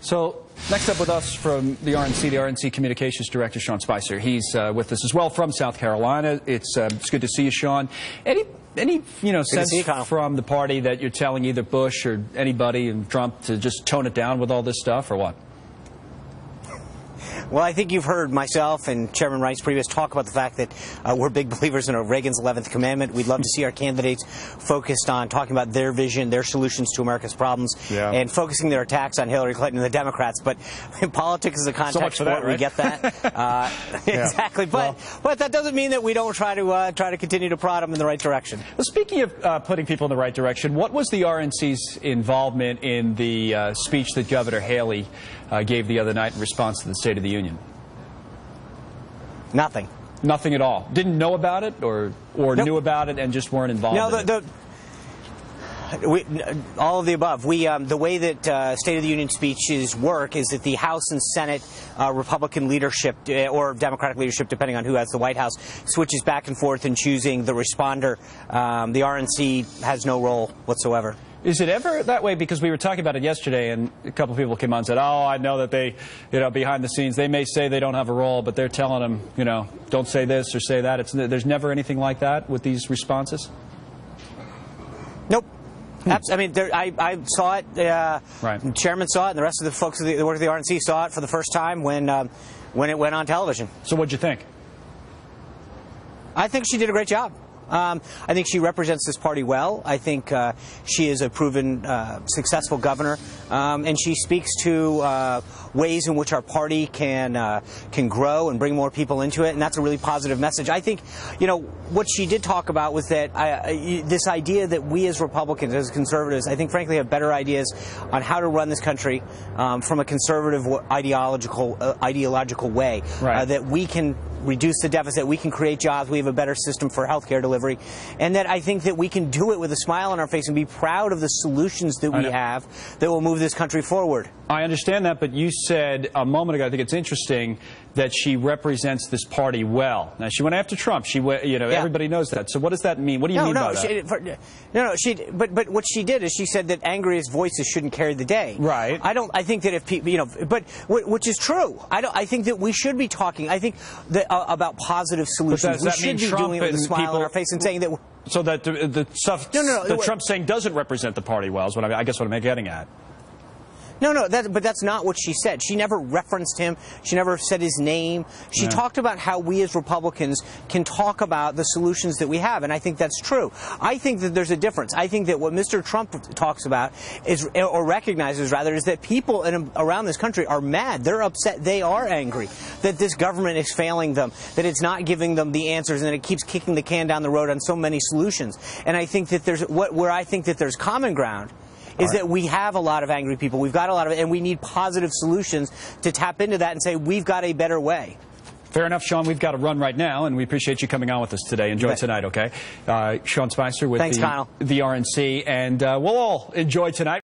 So next up with us from the RNC, the RNC Communications Director, Sean Spicer. He's uh, with us as well from South Carolina. It's, uh, it's good to see you, Sean. Any, any you know, sense you, from the party that you're telling either Bush or anybody and Trump to just tone it down with all this stuff, or what? Well, I think you've heard myself and Chairman Reince Priebus talk about the fact that uh, we're big believers in Reagan's 11th commandment. We'd love to see our candidates focused on talking about their vision, their solutions to America's problems, yeah. and focusing their attacks on Hillary Clinton and the Democrats. But politics is a context so sport. That, right? We get that uh, yeah. exactly. But well, but that doesn't mean that we don't try to uh, try to continue to prod them in the right direction. Well, speaking of uh, putting people in the right direction, what was the RNC's involvement in the uh, speech that Governor Haley uh, gave the other night in response to the State of the Union? Nothing. Nothing at all. Didn't know about it, or or nope. knew about it and just weren't involved. No, the, in the, we, all of the above. We, um, the way that uh, State of the Union speeches work is that the House and Senate uh, Republican leadership uh, or Democratic leadership, depending on who has the White House, switches back and forth in choosing the responder. Um, the RNC has no role whatsoever. Is it ever that way? Because we were talking about it yesterday, and a couple of people came on and said, "Oh, I know that they, you know, behind the scenes, they may say they don't have a role, but they're telling them, you know, don't say this or say that." It's, there's never anything like that with these responses. Nope. Hmm. I mean, there, I, I, saw it. Uh, right. The chairman saw it, and the rest of the folks that work at the RNC saw it for the first time when um, when it went on television. So, what'd you think? I think she did a great job. Um, I think she represents this party well. I think uh, she is a proven uh, successful governor, um, and she speaks to uh, ways in which our party can uh, can grow and bring more people into it, and that's a really positive message. I think, you know, what she did talk about was that I, this idea that we as Republicans, as conservatives, I think, frankly, have better ideas on how to run this country um, from a conservative ideological uh, ideological way. Right. Uh, that we can reduce the deficit, we can create jobs, we have a better system for health care delivery, and that I think that we can do it with a smile on our face and be proud of the solutions that we have that will move this country forward. I understand that, but you said a moment ago, I think it's interesting that she represents this party well. Now, she went after Trump. She went, you know, yeah. everybody knows that. So what does that mean? What do you no, mean no, by she, that? For, no, no, she, but, but what she did is she said that angriest voices shouldn't carry the day. Right. I don't, I think that if people, you know, but, which is true. I don't, I think that we should be talking, I think that, uh, about positive solutions. we should be Trump doing it with a smile people, on our face and saying that. So that the, the stuff no, no, no, that Trump's saying doesn't represent the party well is what I, I guess what I'm getting at. No, no, that, but that's not what she said. She never referenced him. She never said his name. She yeah. talked about how we as Republicans can talk about the solutions that we have, and I think that's true. I think that there's a difference. I think that what Mr. Trump talks about is, or recognizes rather, is that people in, around this country are mad. They're upset. They are angry that this government is failing them, that it's not giving them the answers, and that it keeps kicking the can down the road on so many solutions. And I think that there's what where I think that there's common ground is right. that we have a lot of angry people. We've got a lot of, and we need positive solutions to tap into that and say we've got a better way. Fair enough, Sean. We've got to run right now, and we appreciate you coming on with us today. Enjoy tonight, okay? Uh, Sean Spicer with Thanks, the, Kyle. the RNC, and uh, we'll all enjoy tonight.